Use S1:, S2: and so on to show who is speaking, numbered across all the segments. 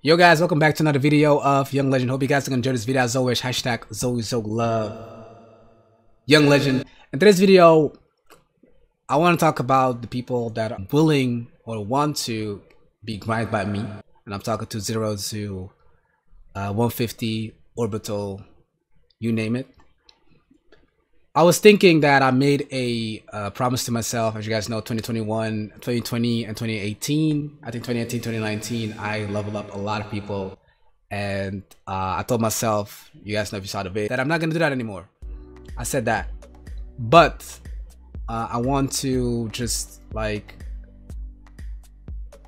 S1: Yo guys, welcome back to another video of Young Legend. Hope you guys enjoy this video as always. Hashtag Love. Young Legend. In today's video, I want to talk about the people that are willing or want to be grinded by me. And I'm talking to Zero to uh, 150, Orbital, you name it. I was thinking that I made a uh, promise to myself, as you guys know, 2021, 2020, and 2018. I think 2018, 2019, I leveled up a lot of people. And uh, I told myself, you guys know if you saw the video, that I'm not going to do that anymore. I said that. But uh, I want to just like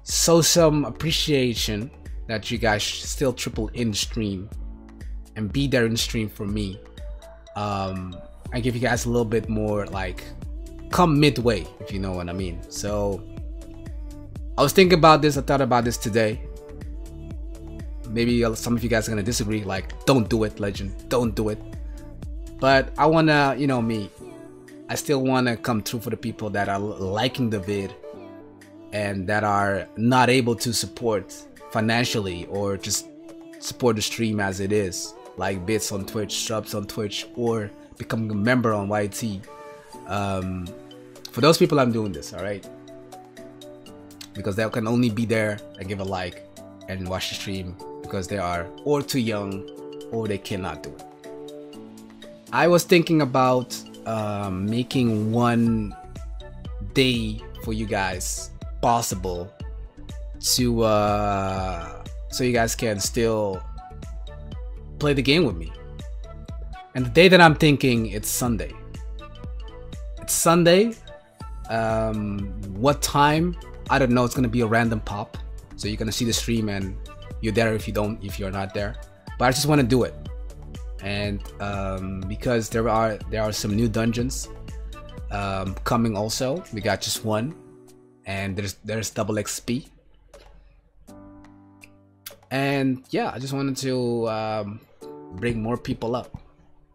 S1: show some appreciation that you guys still triple in stream and be there in stream for me. Um, I give you guys a little bit more like come midway, if you know what I mean. So I was thinking about this, I thought about this today. Maybe some of you guys are gonna disagree, like, don't do it, legend, don't do it. But I wanna, you know, me, I still wanna come through for the people that are liking the vid and that are not able to support financially or just support the stream as it is, like bits on Twitch, subs on Twitch, or becoming a member on YT. Um, for those people, I'm doing this, all right? Because they can only be there and give a like and watch the stream because they are or too young or they cannot do it. I was thinking about um, making one day for you guys possible to uh, so you guys can still play the game with me and the day that I'm thinking, it's Sunday. It's Sunday. Um, what time? I don't know. It's gonna be a random pop. So you're gonna see the stream and you're there if you don't, if you're not there. But I just want to do it. And um, because there are there are some new dungeons um, coming also. We got just one, and there's there's double XP. And yeah, I just wanted to um, bring more people up.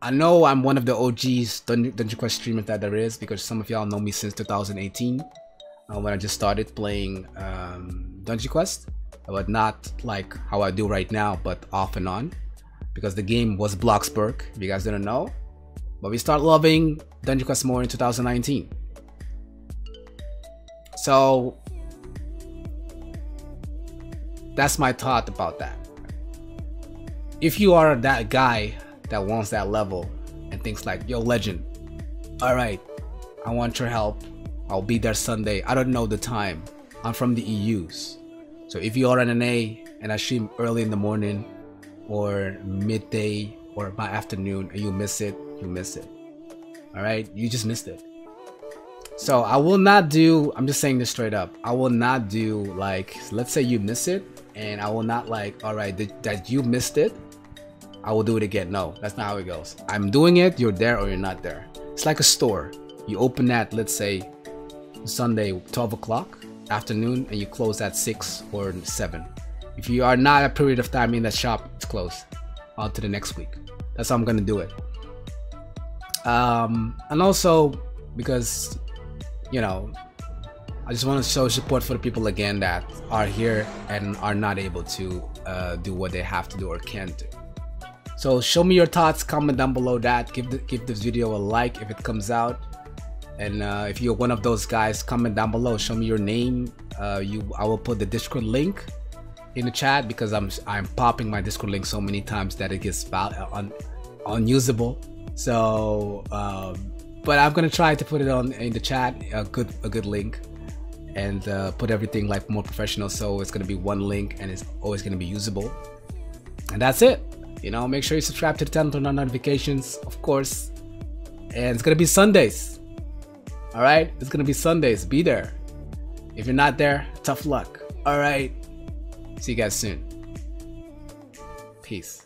S1: I know I'm one of the OGs Dungeon, Quest streamers that there is because some of y'all know me since 2018 uh, when I just started playing um, Dungeon Quest, but not like how I do right now, but off and on because the game was Bloxburg, if you guys didn't know. But we start loving Dungeon Quest more in 2019. So that's my thought about that. If you are that guy that wants that level and thinks like, yo, legend, all right, I want your help. I'll be there Sunday. I don't know the time. I'm from the EUs. So if you are an NA and I stream early in the morning or midday or by afternoon and you miss it, you miss it. All right, you just missed it. So I will not do, I'm just saying this straight up. I will not do like, let's say you miss it and I will not like, all right, that you missed it I will do it again. No, that's not how it goes. I'm doing it, you're there or you're not there. It's like a store. You open at, let's say, Sunday, 12 o'clock afternoon, and you close at 6 or 7. If you are not a period of time in that shop, it's closed. On to the next week. That's how I'm gonna do it. Um, and also, because, you know, I just want to show support for the people again that are here and are not able to uh, do what they have to do or can't do. So show me your thoughts, comment down below that. Give the, give this video a like if it comes out. And uh, if you're one of those guys, comment down below. Show me your name. Uh, you, I will put the Discord link in the chat because I'm I'm popping my Discord link so many times that it gets un, unusable. So, um, but I'm gonna try to put it on in the chat a good a good link and uh, put everything like more professional. So it's gonna be one link and it's always gonna be usable. And that's it you know make sure you subscribe to the channel turn on notifications of course. And it's gonna be sundays. All right it's gonna be sundays. Be there. If you're not there tough luck. All right see you guys soon. Peace